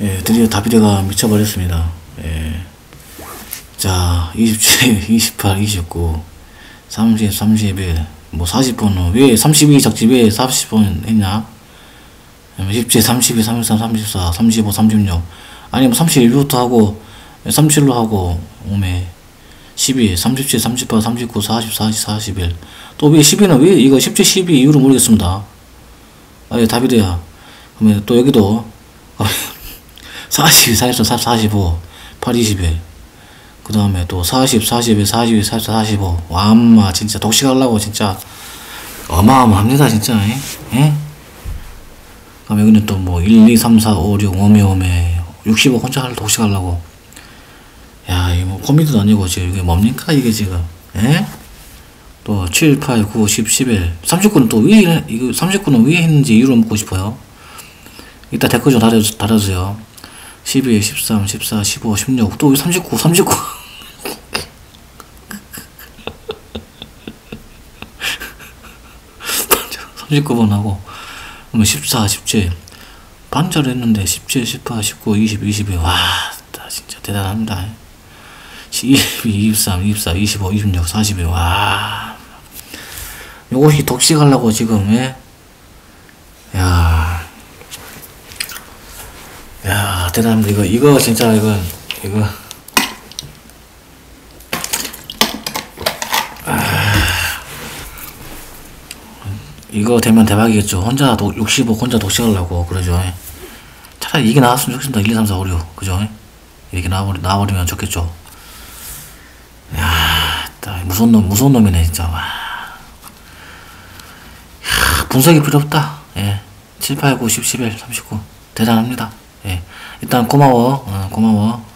예, 드디어 다비드가 미쳐버렸습니다. 예. 자, 27, 28, 29, 30, 31, 뭐 40번은 왜 32 적지 왜 40번 했냐? 17, 32, 33, 34, 35, 36. 아니 뭐 31부터 하고 37로 하고 오메 12, 37, 38, 39, 40, 40, 41. 또 왜 12는 왜 이거 17, 12 이유를 모르겠습니다. 아예 다비드야. 그러면 또 여기도 40, 44, 45, 8, 21. 그 다음에 또 40, 41, 42, 44, 45. 와마 진짜 독식하려고 진짜 어마어마합니다 진짜. 예? 예? 그럼 여기는 또 뭐 1, 2, 3, 4, 5, 6, 오메 오메 65 혼자 할 독식하려고. 야, 이거 뭐 코미디도 아니고 지금 이게 뭡니까 이게 지금? 예? 또 7, 8, 9, 10, 11, 39는 또왜 이거 39는 왜 했는지 이유를 묻고 싶어요. 이따 댓글 좀 달아주, 달아주세요. 12, 13, 14, 15, 16, 또 39, 39. 39번 하고, 그러면 14, 17. 반절 했는데 17, 18, 19, 20, 22. 와, 나 진짜 대단합니다. 22, 23, 24, 25, 26, 42. 와. 요것이 독식하려고 지금, 예? 야. 야, 대단합니다. 이거, 이거 진짜, 이건, 이거. 이거 되면 대박이겠죠. 혼자 독, 65 혼자 독식하려고 그러죠. 차라리 이게 나왔으면 좋겠습니다. 1, 2, 3, 4, 5, 6. 그죠? 이렇게 나와버리, 나와버리면 좋겠죠. 야, 딱 무서운 놈, 무서운 놈이네, 진짜. 와. 야, 분석이 필요 없다. 예. 7, 8, 9, 10, 11, 39. 대단합니다. 예. 일단 고마워. 어, 고마워.